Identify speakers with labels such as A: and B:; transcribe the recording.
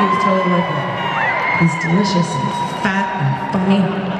A: He was totally like it. He's delicious and fat and funny.